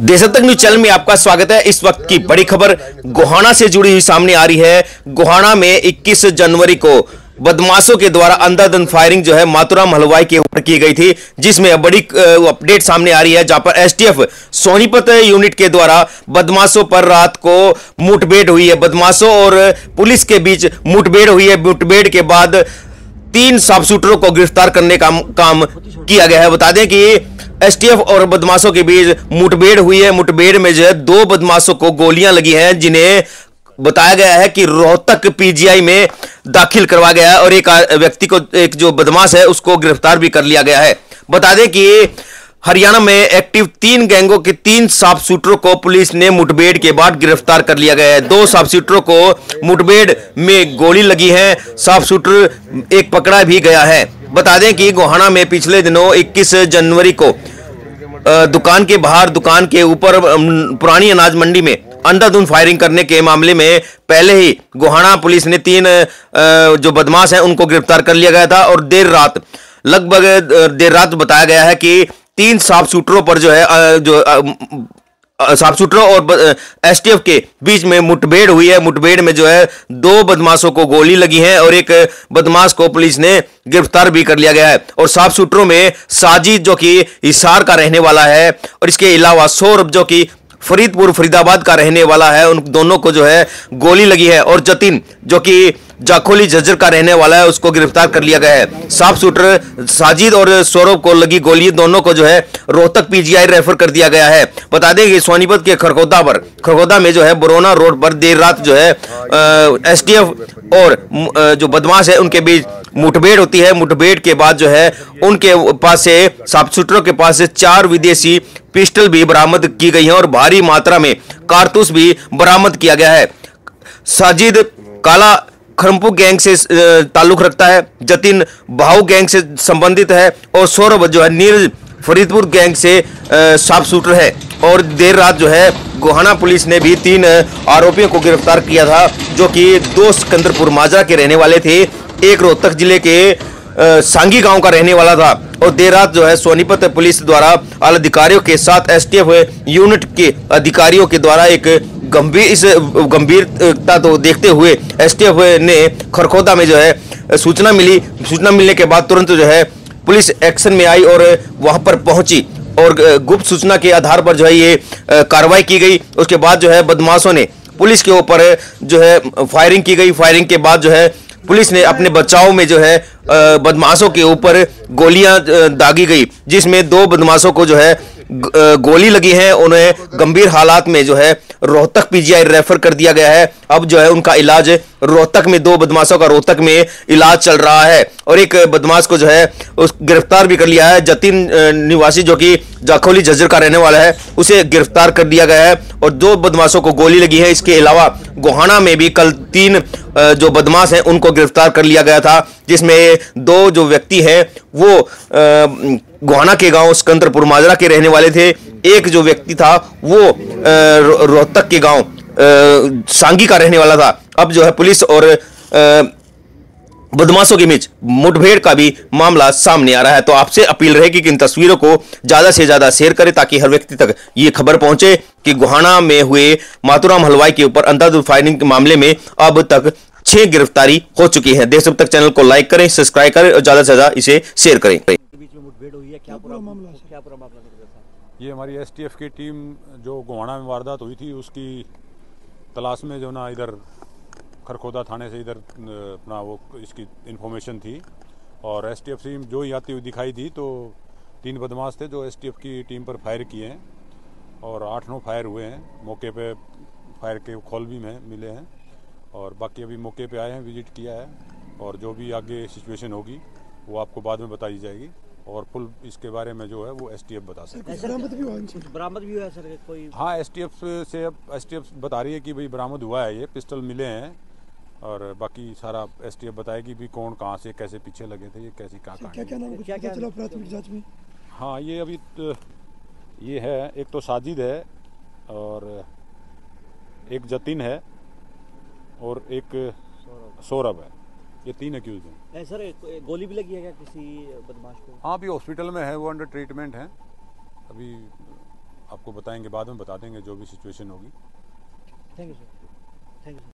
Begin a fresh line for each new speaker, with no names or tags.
देशतक news channel में आपका स्वागत है। इस वक्त की बड़ी खबर गोहाना से जुड़ी हुई सामने आ रही है। गोहाना में 21 जनवरी को बदमाशों के द्वारा अंधाधुंध फायरिंग जो है मातुराम हलवाई के ऊपर की गई थी, जिसमें बड़ी अपडेट सामने आ रही है, जहाँ पर एसटीएफ सोनीपत यूनिट के द्वारा बदमाशों पर रात को मुठभेड़ हुई है। बदमाशों और पुलिस के बीच मुठभेड़ हुई है। मुठभेड़ के बाद तीन साफ़ शूटरों को गिरफ़्तार करने का काम किया गया है। बता दें कि एसटीएफ और बदमाशों के बीच मुठभेड़ हुई है। मुठभेड़ में जो है, दो बदमाशों को गोलियाँ लगी हैं, जिन्हें बताया गया है कि रोहतक पीजीआई में दाखिल करवा गया है और एक व्यक्ति को, एक जो बदमाश है, उसको गिरफ़्तार भी कर लिया गया है। बता दें कि हरियाणा में एक्टिव तीन गैंगों के तीन साफ़ शूटरों को पुलिस ने मुठभेड़ के बाद गिरफ़्तार कर लिया गया है। दो साफ़ शूटरों को मुठभेड़ में गोली लगी है। साफ़ शूटर एक पकड़ा भी गया है। बता दें कि गोहाना में पिछले दिनों 21 जनवरी को दुकान के बाहर, दुकान के ऊपर पुरानी अनाज मंडी में अंधाधुंध फायरिंग करने के मामले में पहले ही गोहाना पुलिस ने तीन जो बदमाश हैं, उनको गिरफ़्तार कर लिया गया था और देर रात, लगभग देर रात बताया गया है कि तीन साफ़ सूटरों पर जो है जो साफ़ सुथरा और एसटीएफ के बीच में मुठभेड़ हुई है। मुठभेड़ में जो है, दो बदमाशों को गोली लगी है और एक बदमाश को पुलिस ने गिरफ़्तार भी कर लिया गया है। और साफ़ सुथरों में साजिद जो कि हिसार का रहने वाला है और इसके अलावा सौरभ जो कि फरीदपुर, फरीदाबाद का रहने वाला है, उन दोनों को जो है, गोली लगी है। और जतिन जो कि जाखोली झज्जर का रहने वाला है, उसको गिरफ़्तार कर लिया गया है। साफ़ शूटर साजिद और सौरभ को लगी गोली, दोनों को जो है रोहतक पीजीआई रेफर कर दिया गया है। बता दें कि सोनीपत के खरगोदा पर, खरगोदा में जो है बोरोना रोड पर देर रात जो है एसटीएफ और जो बदमाश है, उनके बीच मुठभेड़ होती है। मुठभेड़ के बाद जो है, उनके पास से, साफ़ शूटरों के पास से चार विदेशी पिस्टल भी बरामद की गई है और भारी मात्रा में कारतूस भी बरामद किया गया है। साजिद काला खरमपू गैंग से ताल्लुक रखता है। जतिन भाऊ गैंग से संबंधित है और सौरभ जो है, नीरज फरीदपुर गैंग से साफ़ शूटर है। और देर रात जो है, गोहाना पुलिस ने भी तीन आरोपियों को गिरफ़्तार किया था, जो कि दो सिकंदरपुर माजरा के रहने वाले थे। एक रोहतक ज़िले के सांगी गाँव का रहने वाला था। और देर रात जो है, सोनीपत पुलिस द्वारा अधिकारियों के साथ एसटीएफ यूनिट के अधिकारियों के द्वारा एक गंभीर इस, गंभीरता तो देखते हुए एसटीएफ ने खरखोदा में जो है, सूचना मिली। सूचना मिलने के बाद तुरंत जो है, पुलिस एक्शन में आई और वहाँ पर पहुँची और गुप्त सूचना के आधार पर जो है ये कार्रवाई की गई। उसके बाद जो है, बदमाशों ने पुलिस के ऊपर जो है, फायरिंग की गई। फायरिंग के बाद जो है, पुलिस ने अपने बचाव में जो है बदमाशों के ऊपर गोलियाँ दागी गई, जिसमें दो बदमाशों को जो है गोली लगी है, उन्हें गंभीर हालात में जो है, रोहतक पीजीआई रेफर कर दिया गया है। अब जो है, उनका इलाज रोहतक में, दो बदमाशों का रोहतक में इलाज चल रहा है। और एक बदमाश को जो है, उस गिरफ़्तार भी कर लिया है। जतिन निवासी जो कि जाखोली झज्जर का रहने वाला है, उसे गिरफ़्तार कर दिया गया है। और दो बदमाशों को गोली लगी है। इसके अलावा गोहाना में भी कल तीन जो बदमाश हैं, उनको गिरफ़्तार कर लिया गया था, जिसमें दो जो व्यक्ति हैं, वो गोहाना के गाँव सिकंदरपुर माजरा के रहने वाले थे। एक जो व्यक्ति था, वो रोहतक के गाँव सांगी का रहने वाला था। अब जो है पुलिस और बदमाशों के बीच मुठभेड़ का भी मामला सामने आ रहा है। तो आपसे अपील रहेगी कि इन तस्वीरों को ज़्यादा से ज़्यादा शेयर करें ताकि हर व्यक्ति तक ये खबर पहुँचे कि गुहाना में हुए मातुराम हलवाई के ऊपर अंधाधुंध फायरिंग के मामले में अब तक छह गिरफ्तारी हो चुकी है। देश अब तक चैनल को लाइक करें, सब्सक्राइब करें और ज़्यादा से ज़्यादा इसे शेयर करें।
ये हमारी एसटीएफ की टीम जो गोहाना में वारदात हुई थी उसकी तलाश में जो ना इधर खरखोदा थाने से इधर अपना वो इसकी इन्फॉर्मेशन थी। और एसटीएफ टीम जो ही आती हुई दिखाई दी तो तीन बदमाश थे जो एसटीएफ की टीम पर फायर किए हैं और आठ नौ फायर हुए हैं। मौके पे फायर के खोल भी में मिले हैं और बाकी अभी मौके पे आए हैं विज़िट किया है और जो भी आगे सिचुएशन होगी वो आपको बाद में बताई जाएगी। और फुल इसके बारे में जो है वो एसटीएफ बता सकते
हैं। बरामद भी हुआ सर कोई?
हाँ एसटीएफ से अब एसटीएफ बता रही है कि भाई बरामद हुआ है ये पिस्टल मिले हैं और बाकी सारा एसटीएफ बताएगी भी कौन कहाँ से कैसे पीछे लगे थे ये कैसी कहाँ
क्या क्या नाम क्या क्या चला प्राथमिक जाँच में?
हाँ ये अभी तो, ये है एक तो साजिद है और एक जतिन है और एक सौरभ है। ये तीन अक्यूज
हैं सर गोली भी लगी है क्या किसी बदमाश को?
हाँ अभी हॉस्पिटल में है वो अंडर ट्रीटमेंट है। अभी आपको बताएँगे बाद में बता देंगे जो भी सिचुएशन होगी।
Thank you sir thank you sir